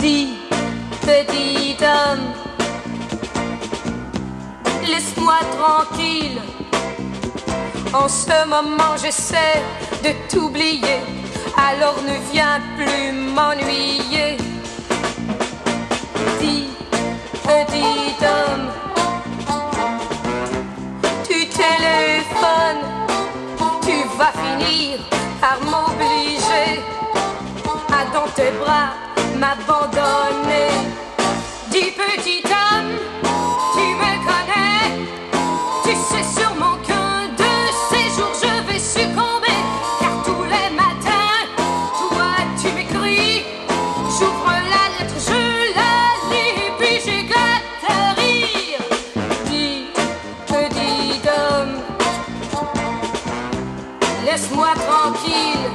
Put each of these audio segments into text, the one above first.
Dis, petit homme, laisse-moi tranquille. En ce moment, j'essaie de t'oublier. Alors ne viens plus m'ennuyer. Dis, petit homme, tu téléphones, tu vas finir par m'obliger à dans tes bras m'abandonner. Dis, petit homme, tu me connais, tu sais sûrement qu'un de ces jours je vais succomber. Car tous les matins, toi tu m'écris, j'ouvre la lettre, je la lis, puis j'éclate à rire. Dis, petit homme, laisse-moi tranquille,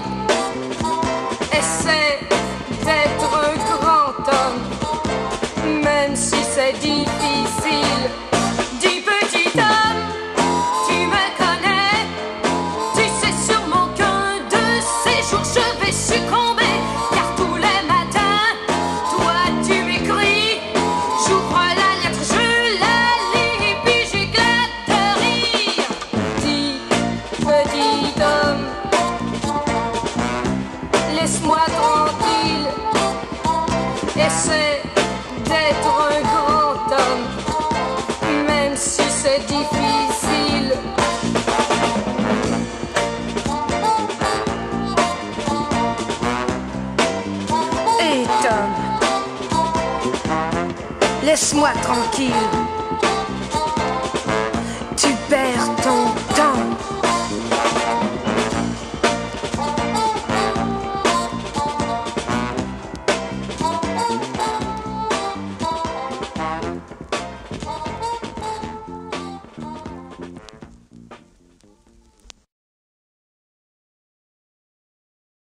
c'est difficile. Dis petit homme, tu me connais, tu sais sûrement qu'un de ces jours je vais succomber, car tous les matins, toi tu m'écris, j'ouvre la lettre, je la lis, et puis j'éclate de rire. Dis, petit homme, laisse-moi tranquille, essaie d'être c'est difficile. Hé Tom, laisse-moi tranquille.